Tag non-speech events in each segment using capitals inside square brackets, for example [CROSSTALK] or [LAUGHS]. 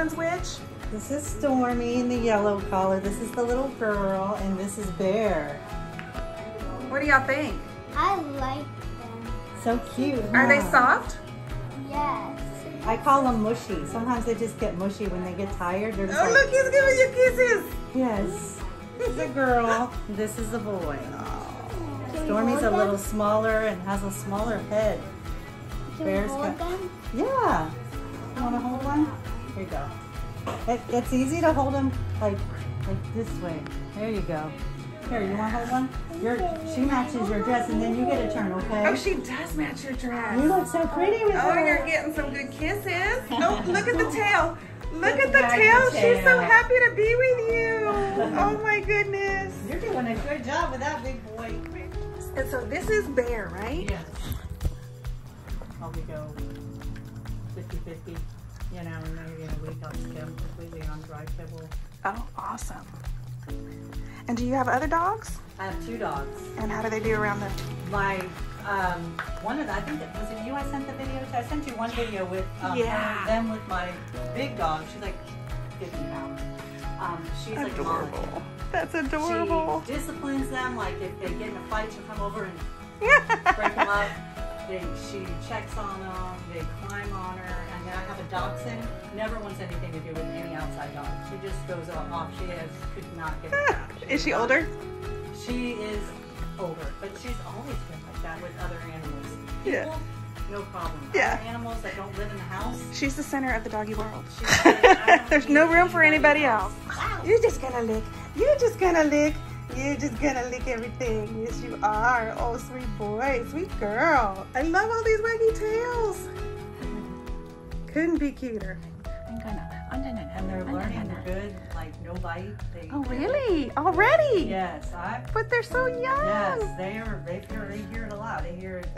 This is Stormy in the yellow collar. This is the little girl, and this is Bear. What do y'all think? I like them. So cute. Are they soft? Yes. I call them mushy. Sometimes they just get mushy when they get tired. They're Oh, like, look, he's giving you kisses. Yes. This is a girl. This is a boy. Can Stormy's a little them? smaller and has a smaller head. Can Bear's we hold got- them? Yeah. You want to hold one? Here you go. It, it's easy to hold them like like this way. There you go. Here, you want to hold one? Your, she matches your dress, and then you get a turn, okay? Oh, she does match your dress. you look so pretty with Oh, her. you're getting some good kisses. Oh, look at the [LAUGHS] tail. Look at the tail. She's so happy to be with you. Oh my goodness. [LAUGHS] You're doing a good job with that big boy. And so this is Bear, right? Yes. I'll we go 50-50, you know, and maybe in a week I'll just get them completely on dry kibble. Oh, awesome. And do you have other dogs? I have two dogs. And how do they do around them? My, um, one of the, I think, it was it you I sent the video to? I sent you one video with um, Yeah. them with my big dog. She's like 50 pounds. Um, she's like Molly. That's adorable. She disciplines them, like if they get in a fight, she'll come over and [LAUGHS] break them up. They, she checks on them, they climb on her, and then I have a dachshund. Never wants anything to do with any outside dog. She just goes off. She is, could not a crap. Is she older? She is older, but she's always been like that with other animals. People, Yeah. no problem. Yeah. Other animals that don't live in the house, She's the center of the doggy world. like, [LAUGHS] There's no room for anybody else. else. You're just gonna lick. You're just gonna lick. You're just gonna lick everything. Yes, you are. Oh, sweet boy, sweet girl. I love all these waggy tails. Couldn't be cuter. I'm gonna. I'm gonna. And they're learning good, like no bite. They, Oh, really? Already? Yes, I. But they're so young. Yes, they are. They hear, they hear it a lot. They hear it [LAUGHS]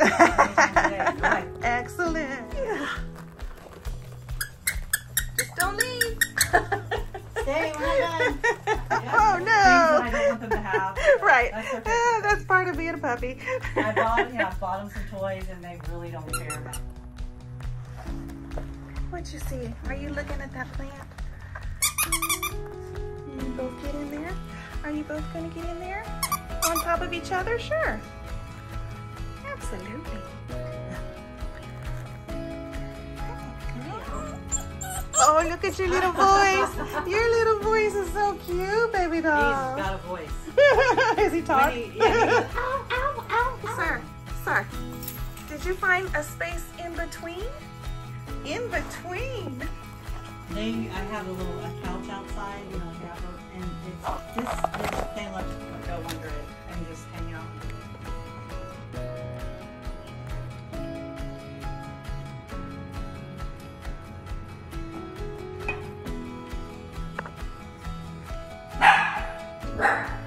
Right. That's okay. Ah, that's part of being a puppy. I bought, [LAUGHS] yeah, I bought them some toys, and they really don't care. What you see? Are you looking at that plant? Can You both get in there? Are you both gonna get in there? On top of each other? Sure. Absolutely. [LAUGHS] Oh, look at your little voice. Your little voice is so cute, baby He's doll. got a voice. [LAUGHS] is he When talking? he- yeah, he- [LAUGHS] Ow, ow, ow. Sir, sir, did you find a space in between? In between? They, I have a little a couch outside, you know, grab and it's this, this thing lets you go under it and just hang out. [SIGHS] [LAUGHS]